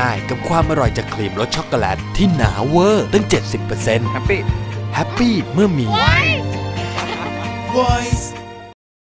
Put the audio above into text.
ง่ายกับความอร่อยจากครีมรสช็อกโกแลตที่หนาเวอร์ตั้ง 70%แฮปปี้ แฮปปี้เมื่อมี Voiz